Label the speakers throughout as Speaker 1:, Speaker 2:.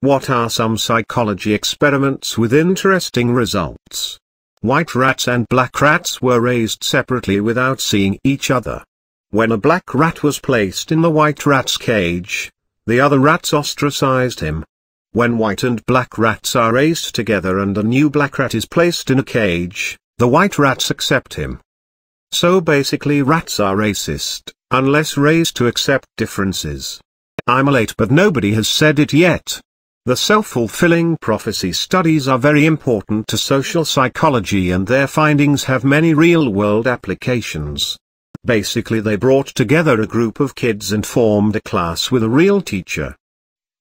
Speaker 1: What are some psychology experiments with interesting results? White rats and black rats were raised separately without seeing each other. When a black rat was placed in the white rat's cage, the other rats ostracized him. When white and black rats are raised together and a new black rat is placed in a cage, the white rats accept him. So basically rats are racist, unless raised to accept differences. I'm late but nobody has said it yet. The self-fulfilling prophecy studies are very important to social psychology and their findings have many real-world applications. Basically they brought together a group of kids and formed a class with a real teacher.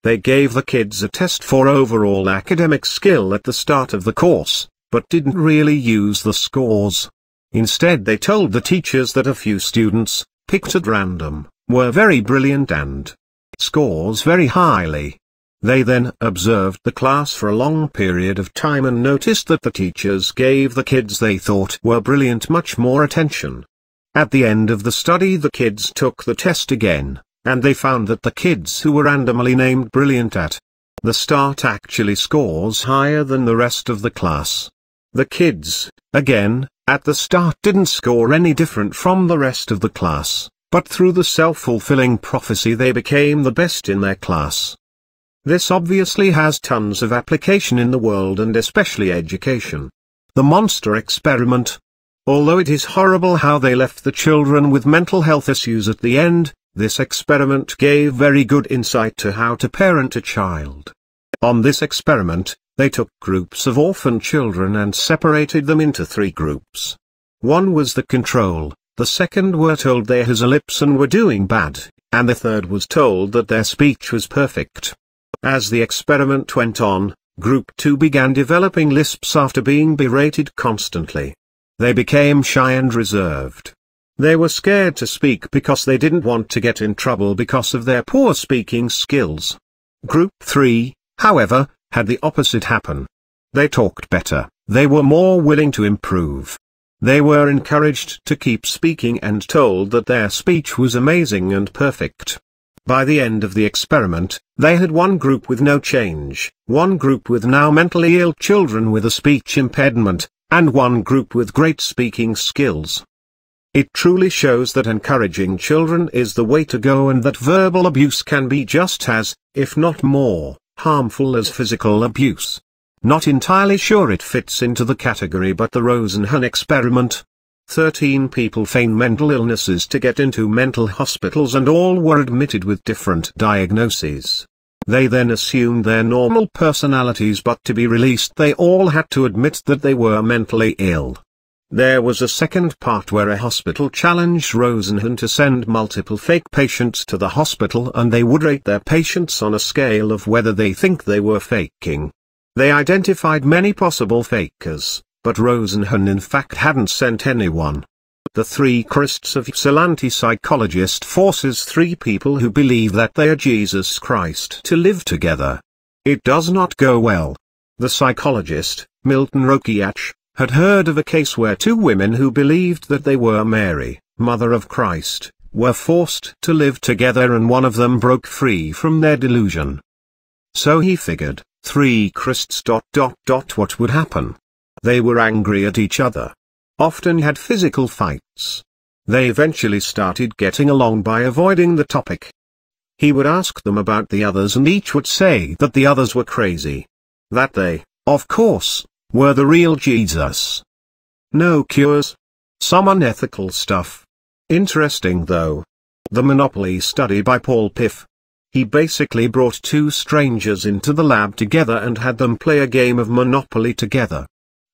Speaker 1: They gave the kids a test for overall academic skill at the start of the course, but didn't really use the scores. Instead they told the teachers that a few students, picked at random, were very brilliant and scores very highly. They then observed the class for a long period of time and noticed that the teachers gave the kids they thought were brilliant much more attention. At the end of the study the kids took the test again, and they found that the kids who were randomly named brilliant at the start actually scores higher than the rest of the class. The kids, again, at the start didn't score any different from the rest of the class, but through the self-fulfilling prophecy they became the best in their class. This obviously has tons of application in the world and especially education. The monster experiment. Although it is horrible how they left the children with mental health issues at the end, this experiment gave very good insight to how to parent a child. On this experiment, they took groups of orphan children and separated them into three groups. One was the control, the second were told they has a lips and were doing bad, and the third was told that their speech was perfect. As the experiment went on, Group 2 began developing lisps after being berated constantly. They became shy and reserved. They were scared to speak because they didn't want to get in trouble because of their poor speaking skills. Group 3, however, had the opposite happen. They talked better, they were more willing to improve. They were encouraged to keep speaking and told that their speech was amazing and perfect. By the end of the experiment, they had one group with no change, one group with now mentally ill children with a speech impediment, and one group with great speaking skills. It truly shows that encouraging children is the way to go and that verbal abuse can be just as, if not more, harmful as physical abuse. Not entirely sure it fits into the category but the Rosenhan experiment, 13 people feign mental illnesses to get into mental hospitals and all were admitted with different diagnoses. They then assumed their normal personalities but to be released they all had to admit that they were mentally ill. There was a second part where a hospital challenged Rosenhan to send multiple fake patients to the hospital and they would rate their patients on a scale of whether they think they were faking. They identified many possible fakers but Rosenhan in fact hadn't sent anyone. The three Christs of Ypsilanti psychologist forces three people who believe that they are Jesus Christ to live together. It does not go well. The psychologist, Milton Rokeach, had heard of a case where two women who believed that they were Mary, Mother of Christ, were forced to live together and one of them broke free from their delusion. So he figured, three Christs dot dot dot what would happen. They were angry at each other. Often had physical fights. They eventually started getting along by avoiding the topic. He would ask them about the others and each would say that the others were crazy. That they, of course, were the real Jesus. No cures. Some unethical stuff. Interesting though. The Monopoly study by Paul Piff. He basically brought two strangers into the lab together and had them play a game of Monopoly together.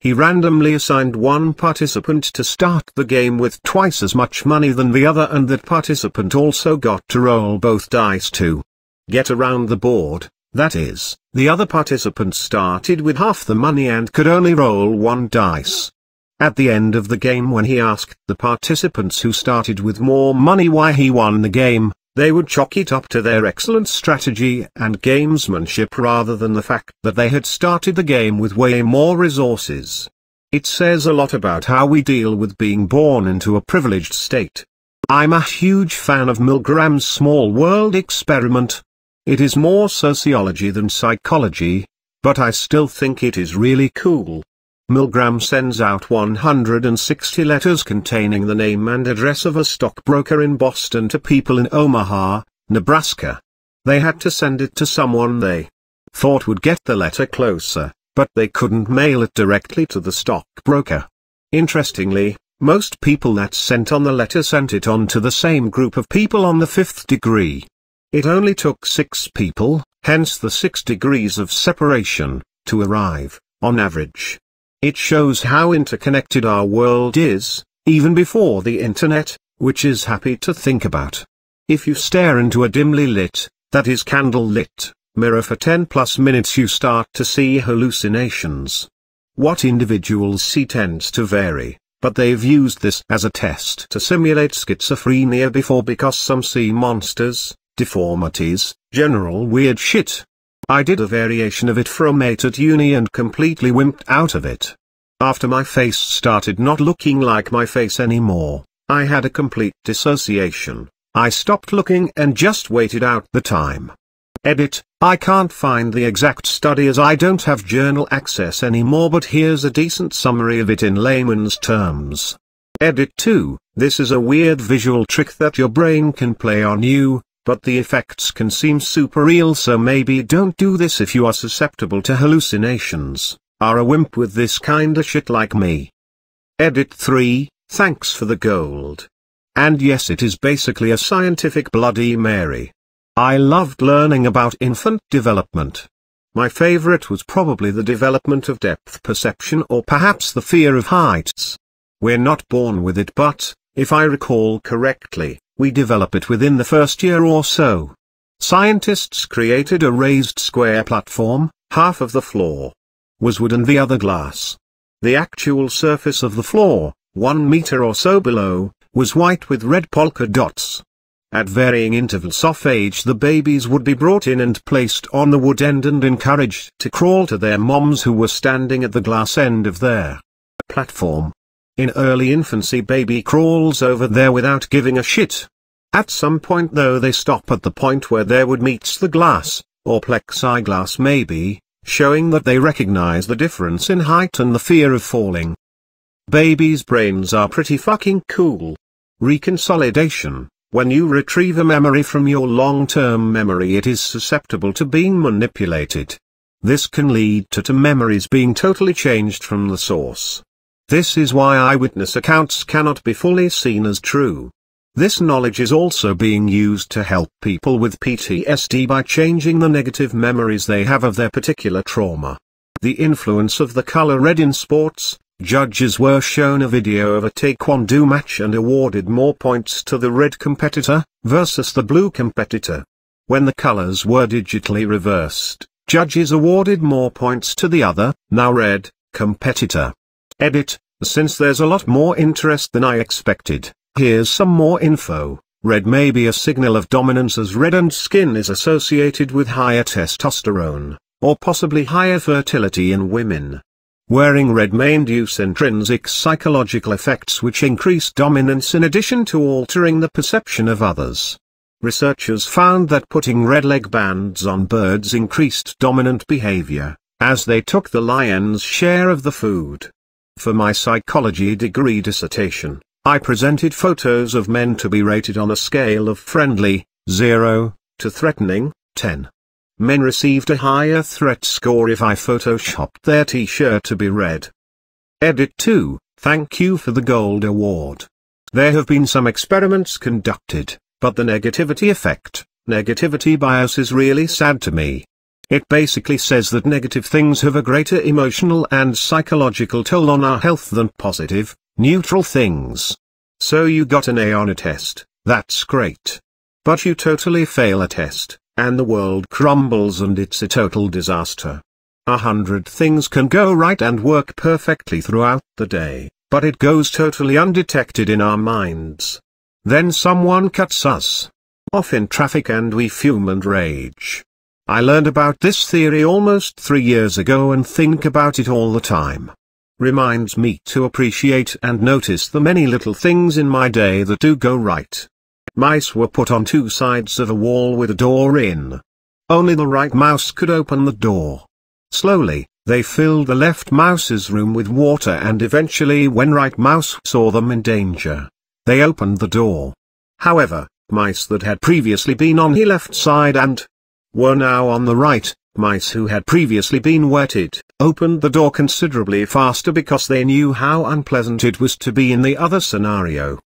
Speaker 1: He randomly assigned one participant to start the game with twice as much money than the other and that participant also got to roll both dice to get around the board, that is, the other participant started with half the money and could only roll one dice. At the end of the game when he asked the participants who started with more money why he won the game, they would chalk it up to their excellent strategy and gamesmanship rather than the fact that they had started the game with way more resources. It says a lot about how we deal with being born into a privileged state. I'm a huge fan of Milgram's small world experiment. It is more sociology than psychology, but I still think it is really cool. Milgram sends out 160 letters containing the name and address of a stockbroker in Boston to people in Omaha, Nebraska. They had to send it to someone they thought would get the letter closer, but they couldn't mail it directly to the stockbroker. Interestingly, most people that sent on the letter sent it on to the same group of people on the fifth degree. It only took six people, hence the six degrees of separation, to arrive, on average. It shows how interconnected our world is, even before the internet, which is happy to think about. If you stare into a dimly lit, that is candle lit, mirror for 10 plus minutes you start to see hallucinations. What individuals see tends to vary, but they've used this as a test to simulate schizophrenia before because some see monsters, deformities, general weird shit, I did a variation of it a mate at uni and completely wimped out of it. After my face started not looking like my face anymore, I had a complete dissociation. I stopped looking and just waited out the time. Edit, I can't find the exact study as I don't have journal access anymore but here's a decent summary of it in layman's terms. Edit 2, this is a weird visual trick that your brain can play on you, but the effects can seem super real so maybe don't do this if you are susceptible to hallucinations, are a wimp with this kinda shit like me. Edit 3, thanks for the gold. And yes it is basically a scientific Bloody Mary. I loved learning about infant development. My favorite was probably the development of depth perception or perhaps the fear of heights. We're not born with it but, if I recall correctly, we develop it within the first year or so. Scientists created a raised square platform, half of the floor was wood and the other glass. The actual surface of the floor, one meter or so below, was white with red polka dots. At varying intervals of age the babies would be brought in and placed on the wood end and encouraged to crawl to their moms who were standing at the glass end of their platform. In early infancy baby crawls over there without giving a shit. At some point though they stop at the point where their wood meets the glass, or plexiglass maybe, showing that they recognize the difference in height and the fear of falling. Babies' brains are pretty fucking cool. Reconsolidation, when you retrieve a memory from your long-term memory it is susceptible to being manipulated. This can lead to, to memories being totally changed from the source. This is why eyewitness accounts cannot be fully seen as true. This knowledge is also being used to help people with PTSD by changing the negative memories they have of their particular trauma. The influence of the color red in sports, judges were shown a video of a taekwondo match and awarded more points to the red competitor, versus the blue competitor. When the colors were digitally reversed, judges awarded more points to the other, now red, competitor. Edit, since there's a lot more interest than I expected, here's some more info. Red may be a signal of dominance as reddened skin is associated with higher testosterone, or possibly higher fertility in women. Wearing red may induce intrinsic psychological effects which increase dominance in addition to altering the perception of others. Researchers found that putting red leg bands on birds increased dominant behavior, as they took the lion's share of the food. For my psychology degree dissertation, I presented photos of men to be rated on a scale of friendly, 0, to threatening, 10. Men received a higher threat score if I photoshopped their t-shirt to be red. Edit 2, thank you for the gold award. There have been some experiments conducted, but the negativity effect, negativity bias is really sad to me. It basically says that negative things have a greater emotional and psychological toll on our health than positive, neutral things. So you got an A on a test, that's great. But you totally fail a test, and the world crumbles and it's a total disaster. A hundred things can go right and work perfectly throughout the day, but it goes totally undetected in our minds. Then someone cuts us off in traffic and we fume and rage. I learned about this theory almost three years ago and think about it all the time. Reminds me to appreciate and notice the many little things in my day that do go right. Mice were put on two sides of a wall with a door in. Only the right mouse could open the door. Slowly, they filled the left mouse's room with water and eventually when right mouse saw them in danger, they opened the door. However, mice that had previously been on the left side and were now on the right, mice who had previously been wetted, opened the door considerably faster because they knew how unpleasant it was to be in the other scenario.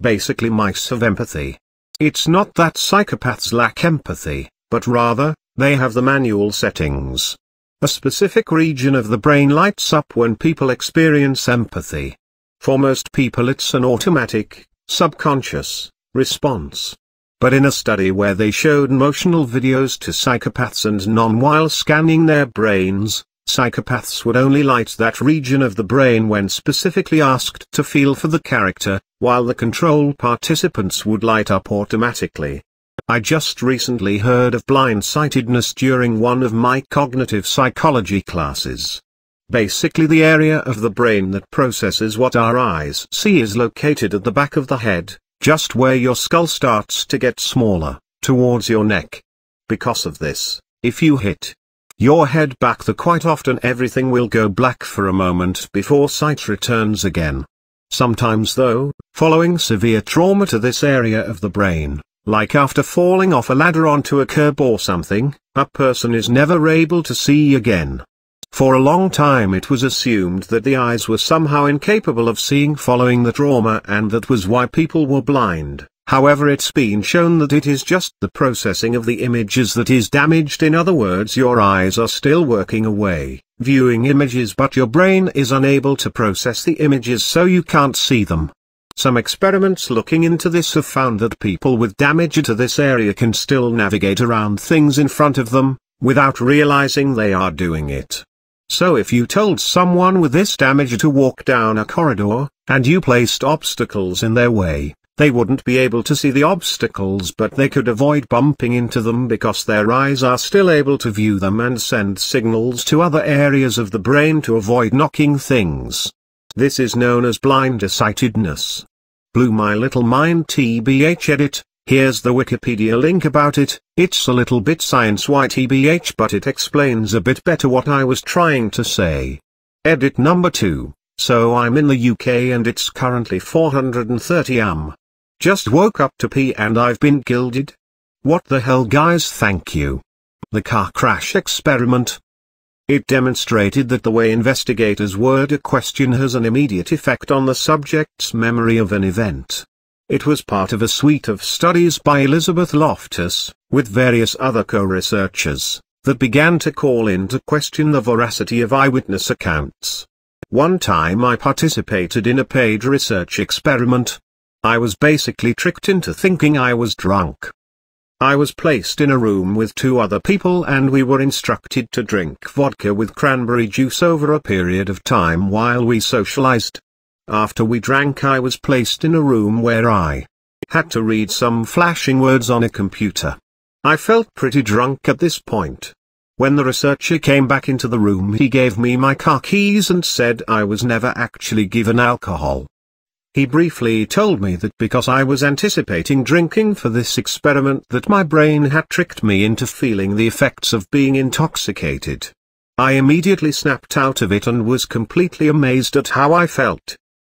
Speaker 1: Basically mice have empathy. It's not that psychopaths lack empathy, but rather, they have the manual settings. A specific region of the brain lights up when people experience empathy. For most people it's an automatic, subconscious, response. But in a study where they showed emotional videos to psychopaths and non while scanning their brains, psychopaths would only light that region of the brain when specifically asked to feel for the character, while the control participants would light up automatically. I just recently heard of blind-sightedness during one of my cognitive psychology classes. Basically the area of the brain that processes what our eyes see is located at the back of the head, just where your skull starts to get smaller, towards your neck. Because of this, if you hit your head back the quite often everything will go black for a moment before sight returns again. Sometimes though, following severe trauma to this area of the brain, like after falling off a ladder onto a curb or something, a person is never able to see again. For a long time it was assumed that the eyes were somehow incapable of seeing following the trauma and that was why people were blind. However it's been shown that it is just the processing of the images that is damaged in other words your eyes are still working away, viewing images but your brain is unable to process the images so you can't see them. Some experiments looking into this have found that people with damage to this area can still navigate around things in front of them, without realizing they are doing it. So if you told someone with this damage to walk down a corridor, and you placed obstacles in their way, they wouldn't be able to see the obstacles but they could avoid bumping into them because their eyes are still able to view them and send signals to other areas of the brain to avoid knocking things. This is known as blind-sightedness. Blew My Little Mind TBH Edit, here's the Wikipedia link about it, it's a little bit science TBH but it explains a bit better what I was trying to say. Edit number 2, so I'm in the UK and it's currently 430 am. Just woke up to pee and I've been gilded? What the hell guys thank you. The car crash experiment, it demonstrated that the way investigators word a question has an immediate effect on the subject's memory of an event. It was part of a suite of studies by Elizabeth Loftus, with various other co-researchers, that began to call into question the veracity of eyewitness accounts. One time I participated in a paid research experiment. I was basically tricked into thinking I was drunk. I was placed in a room with two other people and we were instructed to drink vodka with cranberry juice over a period of time while we socialized. After we drank I was placed in a room where I had to read some flashing words on a computer. I felt pretty drunk at this point. When the researcher came back into the room he gave me my car keys and said I was never actually given alcohol. He briefly told me that because I was anticipating drinking for this experiment that my brain had tricked me into feeling the effects of being intoxicated. I immediately snapped out of it and was completely amazed at how I felt.